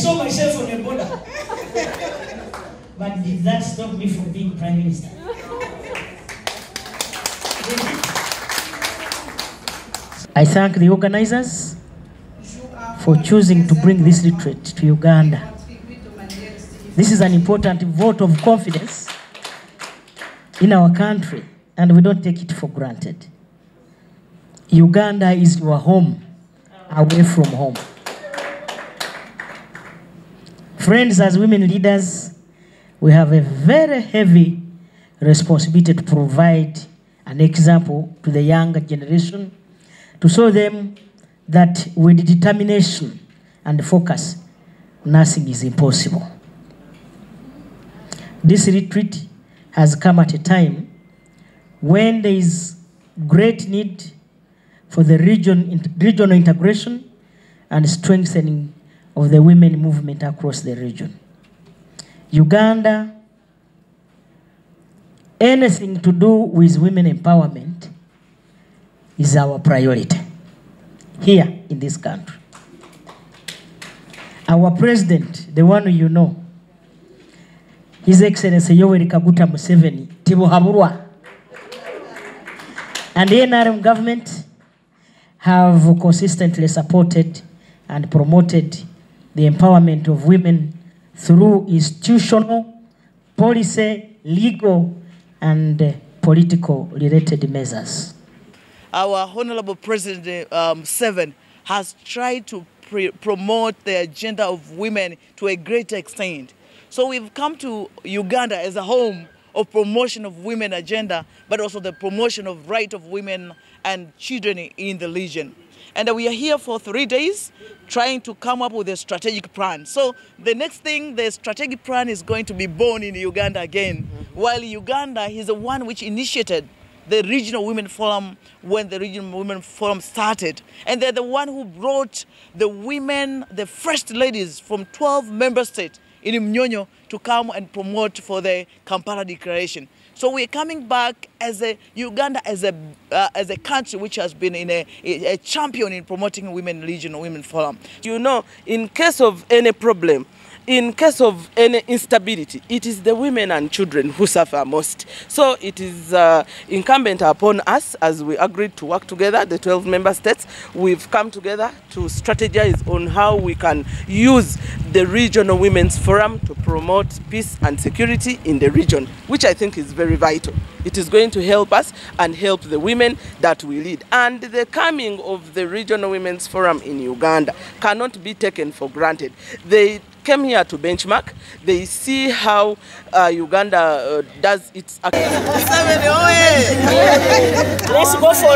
saw myself on a border. but did that stop me from being prime minister? I thank the organizers for choosing to bring this retreat to Uganda. This is an important vote of confidence in our country, and we don't take it for granted. Uganda is your home, away from home. Friends, as women leaders, we have a very heavy responsibility to provide an example to the younger generation, to show them that with determination and focus, nothing is impossible. This retreat has come at a time when there is great need for the region, regional integration and strengthening of the women movement across the region. Uganda, anything to do with women empowerment is our priority here in this country. Our president, the one you know, His Excellency Yoweri Kaguta Museveni, Tibuhaburwa, and the NRM government have consistently supported and promoted the empowerment of women through institutional, policy, legal, and uh, political related measures. Our Honorable President um, Seven has tried to promote the agenda of women to a great extent. So we've come to Uganda as a home of promotion of women agenda, but also the promotion of right of women and children in the region. And we are here for three days trying to come up with a strategic plan. So the next thing, the strategic plan is going to be born in Uganda again. While Uganda is the one which initiated the Regional Women Forum when the Regional Women Forum started. And they're the one who brought the women, the first ladies from 12 member states in Munyonyo to come and promote for the Kampala Declaration. So we're coming back as a Uganda as a uh, as a country which has been in a, a champion in promoting women regional women forum. You know, in case of any problem, in case of any instability, it is the women and children who suffer most. So it is uh, incumbent upon us, as we agreed to work together, the 12 member states, we've come together to strategize on how we can use the Regional Women's Forum to promote peace and security in the region, which I think is very vital. It is going to help us and help the women that we lead. And the coming of the Regional Women's Forum in Uganda cannot be taken for granted. They came here to benchmark. They see how uh, Uganda uh, does its. Let's go for